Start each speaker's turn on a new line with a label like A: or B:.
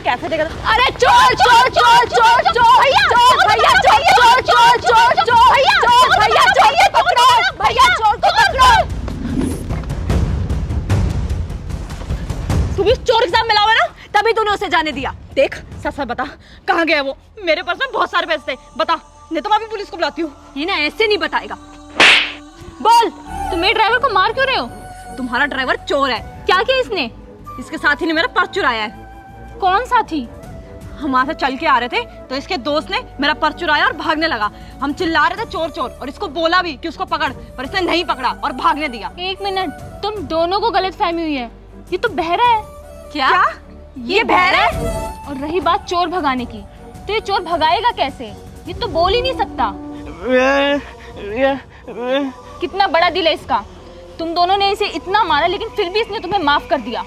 A: कैसे देगा अरे चोर चोर चोर चोर चोर, भैया चोर भैया, चोर चोर चोर चोर चोर, भैया चोर भैया, चोर को पकड़ो, भैया, चोर को पकड़ो। तू भी चोर के साथ मिला हुआ ना, तभी तूने उसे जाने दिया। देख, सच सच बता, कहाँ गया वो? मेरे पास में बहुत सारे पैसे थे। बता, नहीं तो मैं भी पुलिस को बुलाती हूँ। ये ना ऐसे नहीं बताएगा। बोल,
B: तुम मेरे ड्राइवर को मार क्यों रहे हो?
A: तुम्हारा ड्राइवर चोर है।
B: क्या किया इसने?
A: इसके साथ ही ने मेरा पर्स चुराया है।
B: कौन सा थी?
A: हम वहाँ से चल के आ रहे थे तो इसके दोस्त ने मेरा पर्स चुराया और भागने लगा। हम चिल्ला रहे थे चोर चोर और इसको बोला भी कि उसको पकड़ पर इसने नहीं पकड़ा और भागने दिया।
B: एक मिनट तुम दोनों को गलत फहमी हुई है। ये तो बहरा है।
A: क्या, क्या? ये बहरा है?
B: और रही बात चोर भगाने की तो ये चोर भगाएगा कैसे? ये तो बोल ही नहीं सकता। कितना बड़ा दिल है इसका। तुम दोनों ने इसे इतना मारा लेकिन फिर भी इसने तुम्हें माफ़ कर दिया।